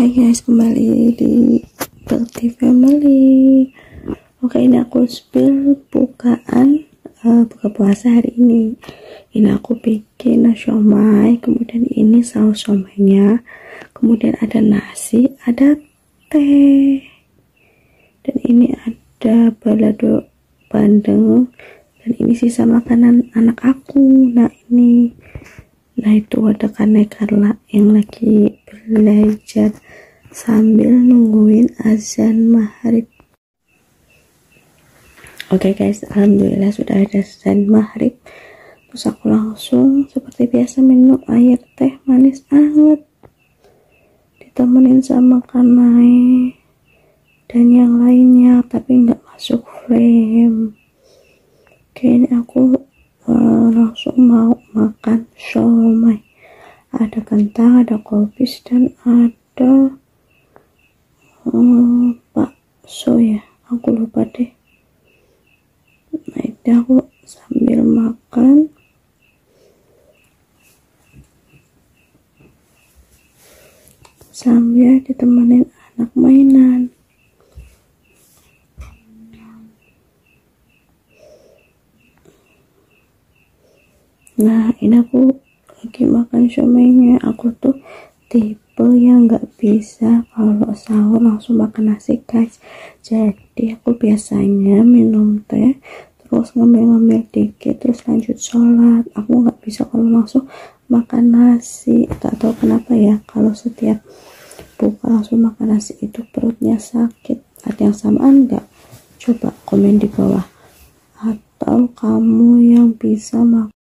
Hai guys, kembali di Berti Family. Oke, ini aku spill bukaan uh, buka puasa hari ini. Ini aku bikin siomay, kemudian ini saus siomaynya, kemudian ada nasi, ada teh, dan ini ada balado bandeng, dan ini sisa makanan anak aku. Nah ini Nah itu ada Karla yang lagi belajar sambil nungguin azan maghrib. Oke okay guys, alhamdulillah sudah ada azan maghrib. Terus aku langsung seperti biasa minum air teh manis anget. Ditemenin sama kanai dan yang lainnya tapi nggak masuk frame. Oke ini aku langsung mau makan somai. Ada kentang ada kopis dan ada uh, bakso ya. Aku lupa deh. Nah itu aku sambil makan. Sambil ditemenin anak mainan nah ini aku lagi makan siomaynya aku tuh tipe yang nggak bisa kalau sahur langsung makan nasi guys. Jadi aku biasanya minum teh terus ngambil-ngambil dikit terus lanjut sholat. Aku nggak bisa kalau langsung makan nasi. Tak tahu kenapa ya kalau setiap buka langsung makan nasi itu perutnya sakit. Ada yang samaan nggak? Coba komen di bawah. Atau kamu yang bisa makan